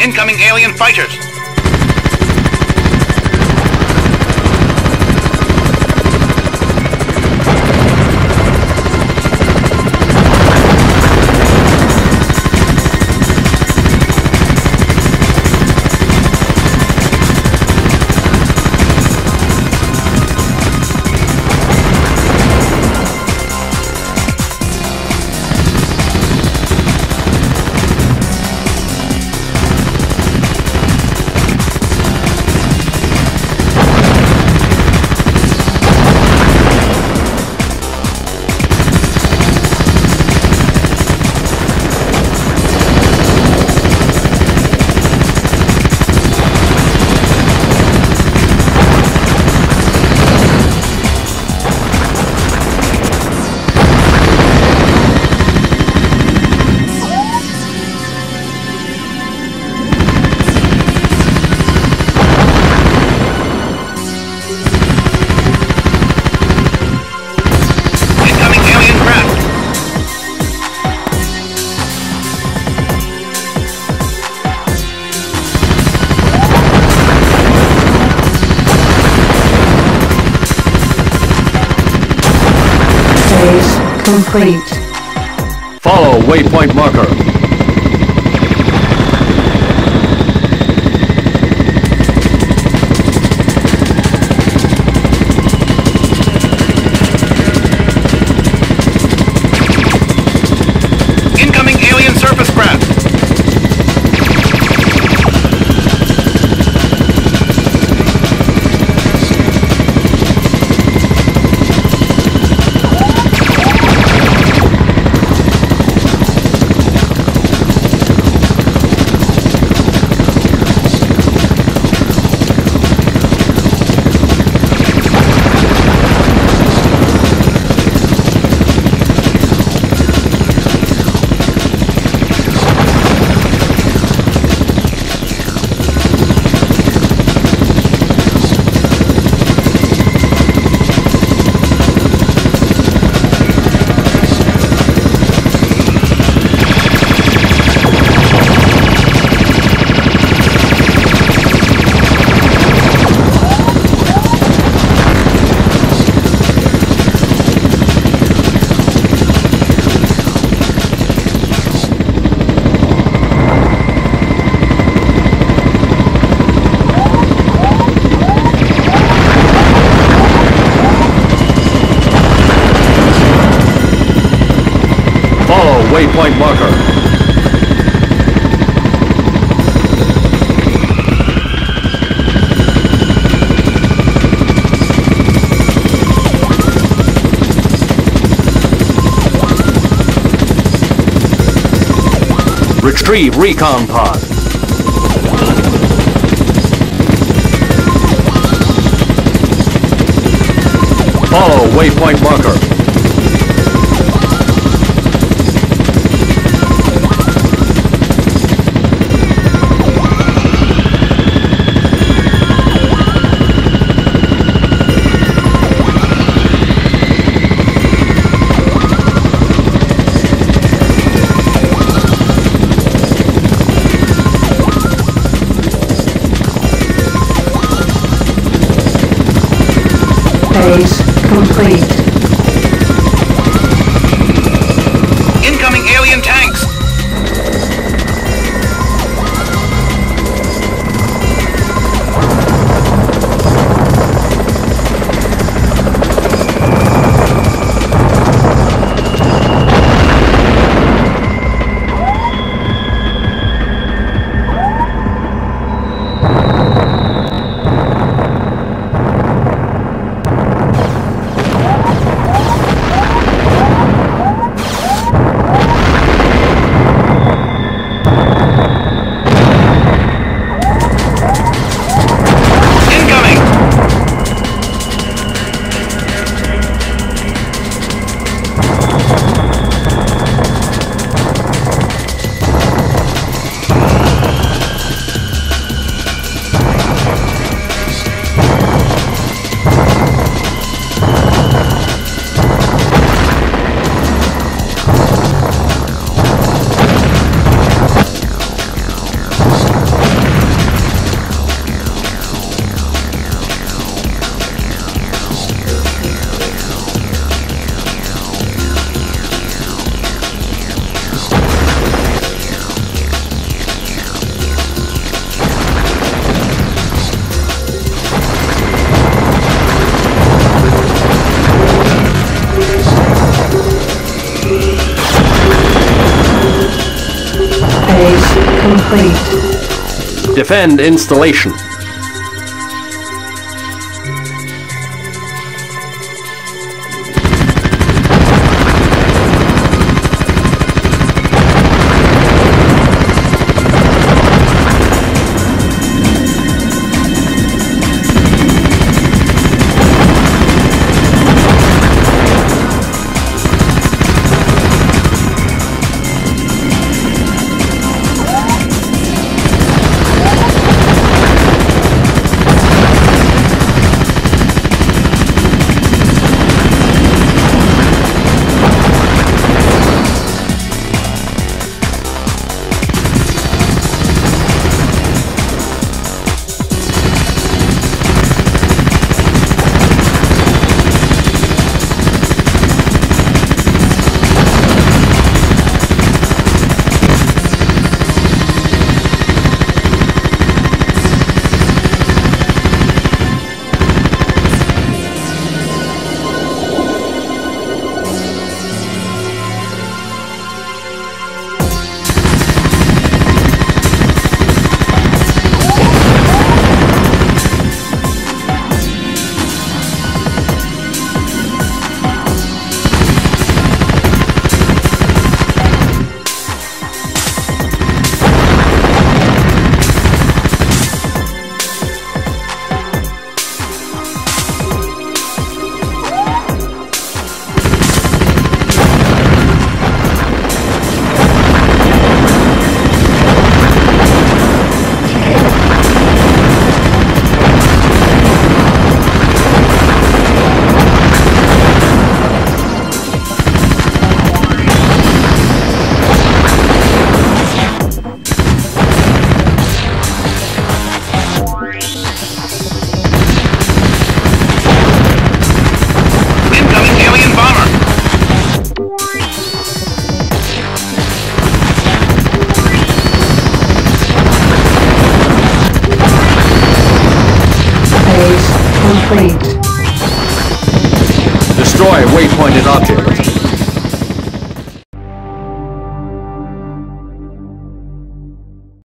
Incoming alien fighters. Phase complete. Follow waypoint marker. Retrieve recon pod. Follow waypoint marker. Phase complete. Defend installation. Complete. Destroy waypointed object.